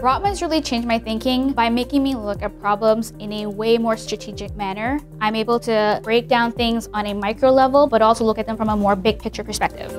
Rotman's really changed my thinking by making me look at problems in a way more strategic manner. I'm able to break down things on a micro level, but also look at them from a more big picture perspective.